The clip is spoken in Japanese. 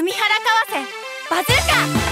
海原川瀬バズーカ「